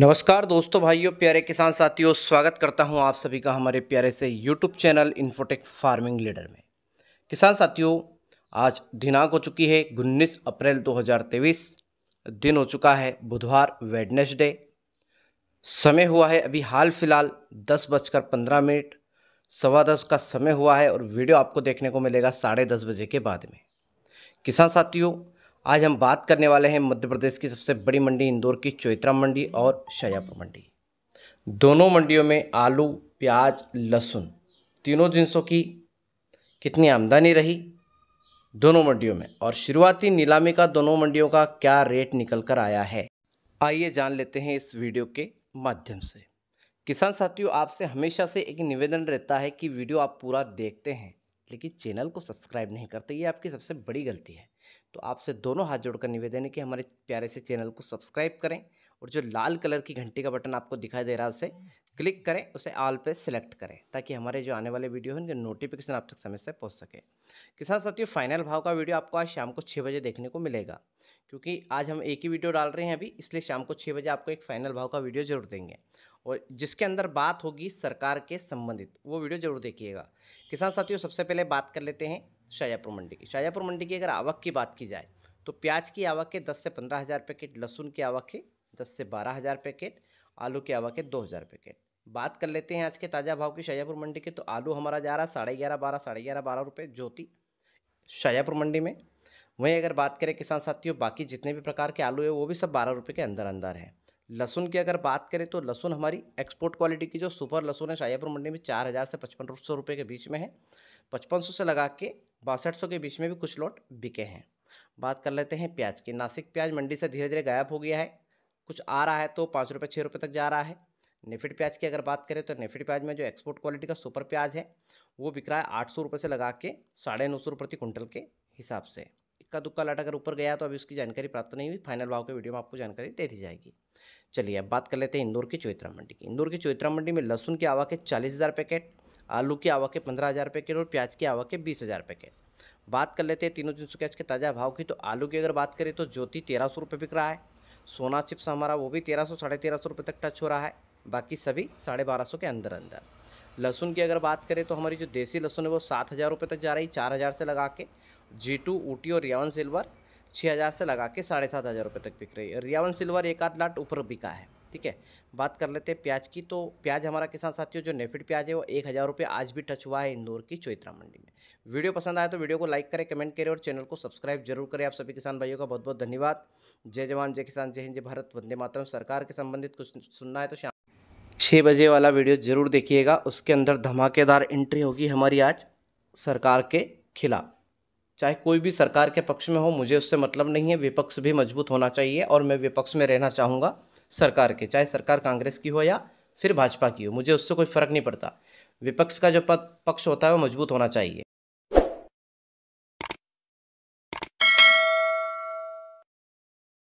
नमस्कार दोस्तों, भाइयों, प्यारे किसान साथियों, स्वागत करता हूँ आप सभी का हमारे प्यारे से YouTube channel infotech farming leader में। किसान साथियों, आज दिनांक हो चुकी है उन्नीस अप्रैल 2023 दिन हो चुका है, बुधवार वेडनेसडे समय हुआ है अभी हाल फ़िलहाल दस बजकर पंद्रह मिनट। सवा दस का समय हुआ है और वीडियो आपको देखने को मिलेगा साढ़े दस बजे के बाद में। किसान साथियों आज हम बात करने वाले हैं मध्य प्रदेश की सबसे बड़ी मंडी, इंदौर की चौतरा मंडी और शाजापुर मंडी। दोनों मंडियों में आलू, प्याज, लहसुन तीनों जिनसों की कितनी आमदनी रही दोनों मंडियों में? और शुरुआती नीलामी का दोनों मंडियों का क्या रेट निकल कर आया है? आइए जान लेते हैं इस वीडियो के माध्यम से। किसान साथियों, आपसे हमेशा से एक निवेदन रहता है कि वीडियो आप पूरा देखते हैं। लेकिन चैनल को सब्सक्राइब नहीं करते, ये आपकी सबसे बड़ी गलती है। तो आपसे दोनों हाथ जोड़कर निवेदन है कि हमारे प्यारे से चैनल को सब्सक्राइब करें और जो लाल कलर की घंटी का बटन आपको दिखाई दे रहा है उसे क्लिक करें, उसे ऑल पे सिलेक्ट करें, ताकि हमारे जो आने वाले वीडियो हैं, उनके नोटिफिकेशन आप तक समय से पहुँच सके। किसान साथियों फाइनल भाव का वीडियो आपको आज शाम को छः बजे देखने को मिलेगा, क्योंकि आज हम एक ही वीडियो डाल रहे हैं अभी, इसलिए शाम को छः बजे आपको एक फाइनल भाव का वीडियो ज़रूर देंगे। और जिसके अंदर बात होगी सरकार के संबंधित, वो वीडियो ज़रूर देखिएगा। किसान साथियों, सबसे पहले बात कर लेते हैं शाजापुर मंडी की। शाजापुर मंडी की अगर आवक की बात की जाए तो प्याज की आवक है दस से पंद्रह हज़ार पैकेट लहसुन की आवक है दस से बारह हज़ार पैकेट आलू की आवक है दो हज़ार पैकेट बात कर लेते हैं आज के ताज़ा भाव की शाजापुर मंडी के। तो आलू हमारा जा रहा है साढ़े ग्यारह बारह, साढ़े ग्यारह बारह रुपये ज्योति शाजापुर मंडी में। वहीं अगर बात करें किसान साथियों, बाकी जितने भी प्रकार के आलू है, वो भी सब बारह रुपये के अंदर अंदर है। लहसुन की अगर बात करें तो लहसुन हमारी एक्सपोर्ट क्वालिटी की जो सुपर लहसुन है शाजापुर मंडी में चार हज़ार से पचपन सौ रुपये के बीच में है। पचपन सौ से लगा के बासठ सौ के बीच में भी कुछ लोट बिके हैं। बात कर लेते हैं प्याज की। नासिक प्याज मंडी से धीरे धीरे गायब हो गया है। कुछ आ रहा है तो पाँच रुपये छः रुपये तक जा रहा है। नेफिट प्याज की अगर बात करें तो नेफिट प्याज में जो एक्सपोर्ट क्वालिटी का सुपर प्याज है, वो बिक रहा है आठ सौ रुपये से लगा के साढ़े नौ सौ प्रति कुंटल के हिसाब से। इक्का दुक्का लाट अगर ऊपर गया तो अभी उसकी जानकारी प्राप्त नहीं हुई फाइनल भाव के वीडियो में आपको जानकारी दे दी जाएगी। चलिए अब बात कर लेते हैं इंदौर की चौतरा मंडी की। इंदौर की चौतरा मंडी में लहसुन की आवा के चालीस हज़ार पैकेट आलू की आवा के पंद्रह हज़ार पैकेट और प्याज की आवक है बीस हज़ार पैकेट बात कर लेते हैं तीनों दिन कैच के ताज़ा भाव की। तो आलू की अगर बात करें तो ज्योति तेरह सौ रुपये बिक रहा है, सोना चिप्स हमारा वो भी तेरह सौ, साढ़े तेरह सौ रुपये तक टच हो रहा है। बाकी सभी साढ़े बारह सौ के अंदर अंदर। लहसुन की अगर बात करें तो हमारी जो देसी लहसुन है वो सात हज़ार रुपये तक जा रही, चार हज़ार से लगा के। जी टू ऊटी और रियावन सिल्वर छः हज़ार से लगा के साढ़े सात हज़ार रुपये तक बिक रही है। रियावन सिल्वर एक आध लाट ऊपर बिका है, ठीक है? बात कर लेते हैं प्याज की तो प्याज हमारा किसान साथियों, जो नेफिड प्याज है वो एक हज़ार रुपये आज भी टच हुआ है इंदौर की चौतरा मंडी में। वीडियो पसंद आए तो वीडियो को लाइक करें, कमेंट करें और चैनल को सब्सक्राइब ज़रूर करें। आप सभी किसान भाइयों का बहुत बहुत धन्यवाद। जय जवान, जय किसान, जय हिंद, जय भारत। वंदे मातरम। सरकार के संबंधित कुछ सुनना है तो छः बजे वाला वीडियो ज़रूर देखिएगा। उसके अंदर धमाकेदार एंट्री होगी हमारी आज सरकार के खिलाफ। चाहे कोई भी सरकार के पक्ष में हो, मुझे उससे मतलब नहीं है। विपक्ष भी मज़बूत होना चाहिए और मैं विपक्ष में रहना चाहूँगा सरकार के, चाहे सरकार कांग्रेस की हो या फिर भाजपा की हो। मुझे उससे कोई फ़र्क नहीं पड़ता। विपक्ष का जो पक्ष होता है, वो मज़बूत होना चाहिए।